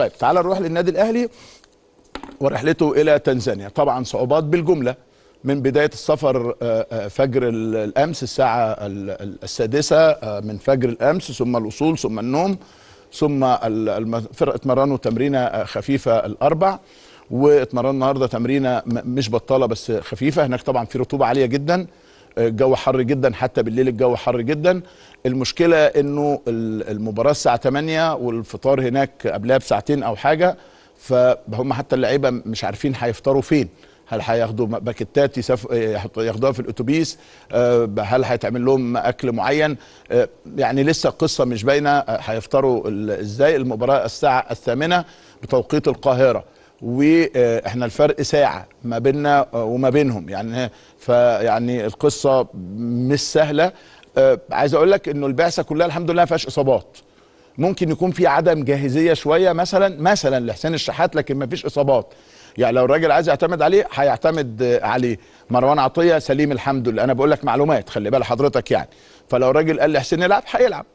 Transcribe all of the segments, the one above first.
طيب تعال نروح للنادي الأهلي ورحلته إلى تنزانيا. طبعا صعوبات بالجملة من بداية السفر آه، آه، فجر ال- الأمس الساعة ال- ال- السادسة آه، من فجر الأمس ثم الوصول ثم النوم ثم الفرقه اتمرنوا تمرينة خفيفة الأربع واتمرنوا النهارده تمرينة مش بطالة بس خفيفة. هناك طبعا في رطوبة عالية جدا. الجو حر جدا حتى بالليل الجو حر جدا. المشكلة إنه ال- المباراة الساعة 8 والفطار هناك قبلها بساعتين أو حاجة فهم حتى اللعيبة مش عارفين هيفطروا فين. هل هياخدوا باكيتات يسف... ياخدوها في الأتوبيس؟ آه، هل هيتعمل لهم أكل معين؟ آه، يعني لسه القصة مش باينة آه، هيفطروا إزاي المباراة الساعة الثامنة بتوقيت القاهرة. وإحنا الفرق ساعة ما بيننا وما بينهم. يعني فيعني القصة مش سهلة. آه، عايز أقول لك إنه البعثة كلها الحمد لله ما فيهاش إصابات. ممكن يكون في عدم جاهزية شوية مثلا مثلا لحسين الشحات لكن ما فيش إصابات. يعني لو الراجل عايز يعتمد عليه هيعتمد عليه. مروان عطية سليم الحمد لله. أنا بقول لك معلومات خلي بال حضرتك يعني. فلو الراجل قال لحسين يلعب هيلعب.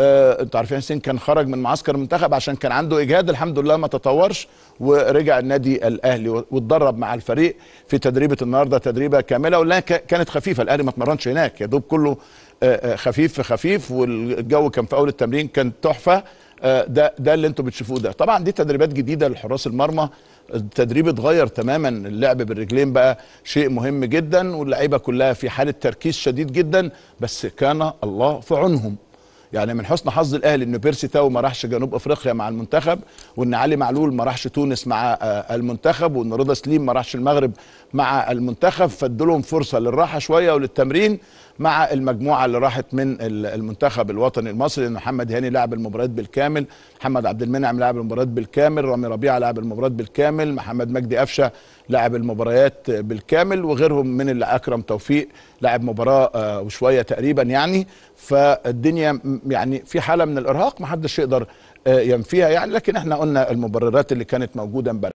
آه، أنتوا عارفين حسين كان خرج من معسكر المنتخب عشان كان عنده إجهاد الحمد لله ما تطورش ورجع النادي الأهلي واتدرب مع الفريق في تدريبة النهارده تدريبة كاملة ولا كانت خفيفة الأهلي ما اتمرنش هناك يا دوب كله آه، آه، خفيف في خفيف والجو كان في أول التمرين كان تحفة آه، ده ده اللي أنتوا بتشوفوه ده. طبعا دي تدريبات جديدة لحراس المرمى التدريب اتغير تماما اللعب بالرجلين بقى شيء مهم جدا واللعيبة كلها في حالة تركيز شديد جدا بس كان الله في عونهم. يعني من حسن حظ الأهلي ان بيرسي تاو ما راحش جنوب أفريقيا مع المنتخب وإن علي معلول ما راحش تونس مع آه، المنتخب وإن رضا سليم ما راحش المغرب مع المنتخب فادولهم فرصة للراحة شوية وللتمرين. مع المجموعة اللي راحت من ال- المنتخب الوطني المصري لأن محمد هاني لعب المباريات بالكامل محمد عبد المنعم لعب المباريات بالكامل رامي ربيعة لعب المباريات بالكامل محمد مجدي قفشة لعب المباريات بالكامل وغيرهم من اللي أكرم توفيق لعب مباراة آه، وشوية تقريبا يعني. فالدنيا يعني في حالة من الإرهاق ما حدش يقدر آه، ينفيها يعني. لكن إحنا قلنا المبررات اللي كانت موجودة امبارح.